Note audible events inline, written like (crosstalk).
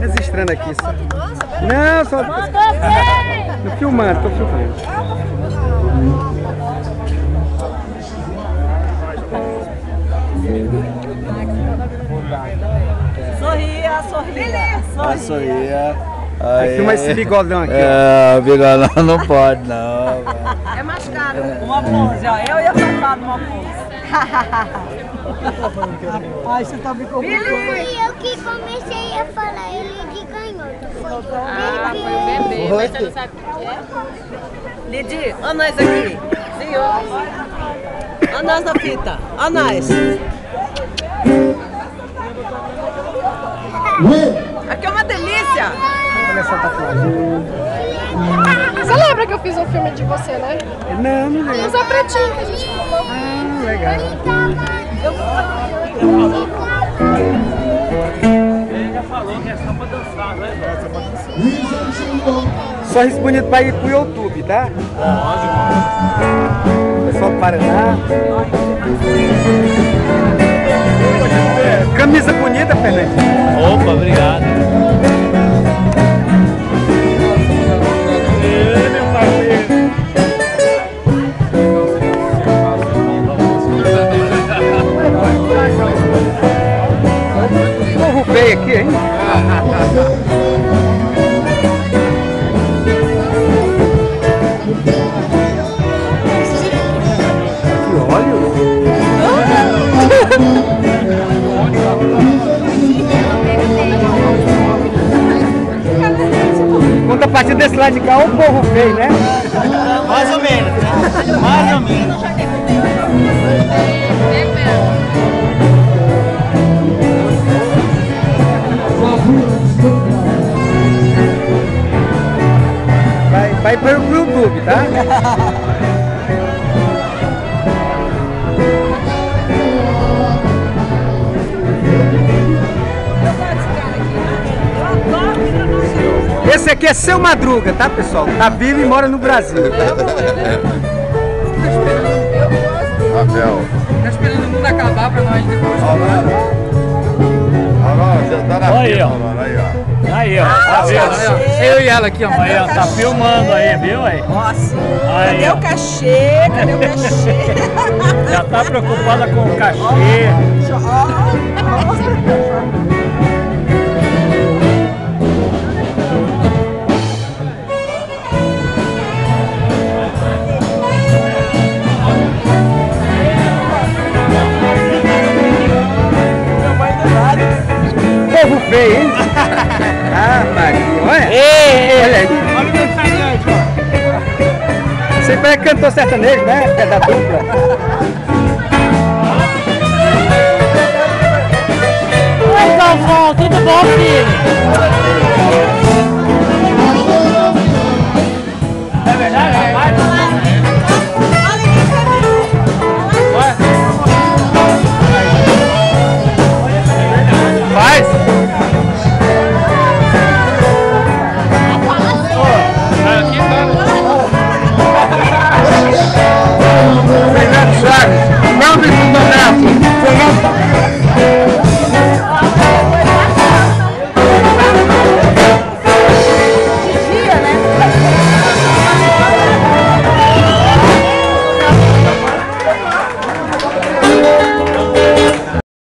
Registrando é aqui só. Não, só. Tô filmando, tô filmando. Sorria, sorria. Ah, sorria. sorria. Aí, filma esse bigodão aqui. É, o bigodão não pode, não. É mais caro. Uma pose, ó. Eu ia plantar numa pose. Rapaz, você tá me complicando. Fui eu que comecei a falar, ele que ganhou. Foi o Ah, bebê. foi o bebê, mas você não sabe o que é? Lidi, olha nós aqui. Senhor. Olha nós na fita. Olha nós. (laughs) Aqui é uma delícia. Olha essa tatuagem. Você lembra que eu fiz um filme de você, né? Não, não lembro. Usa pretinho que a gente falou. Ah, legal. Sorriso bonito pra ir pro YouTube, tá? Lógico. Pessoal do Paraná. Camisa bonita, Fernandinho. Opa, obrigado. Povo feio aqui, hein? Que óleo? Conta a partir desse lado de cá, o povo feio, né? Mais ou menos. né? Vai, para o YouTube, tá? Esse aqui é seu Madruga, tá pessoal? Tá vivo e mora no Brasil. (laughs) Rafael. Tá esperando o mundo acabar pra nós depois. tá na Aí, ó. mano, aí, ó. Aí, ó. Tá vendo? Eu e ela aqui, ó. Aí, ó. Tá filmando aí, viu? Aí. Nossa. Aí, Cadê ó. o cachê? Cadê o cachê? (laughs) Já tá preocupada com o cachê. Povo Ah, Maria, olha. Olha aí. Olha que diferente, ó. Você parece cantor sertanejo, né? É da dupla. Oi, Galvão, tudo bom, filho?